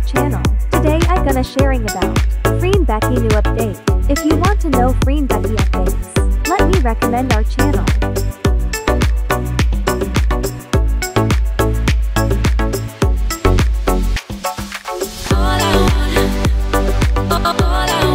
channel. Today I gonna sharing about Freen Becky new update. If you want to know Freen Becky updates, let me recommend our channel. All I want, all I want,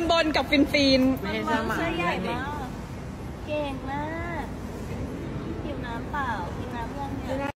นบอลกับฟินฟินเสื้อใหญ่มาก เก่งมากหิวน้ำเปล่ากินน้ำเนี่ย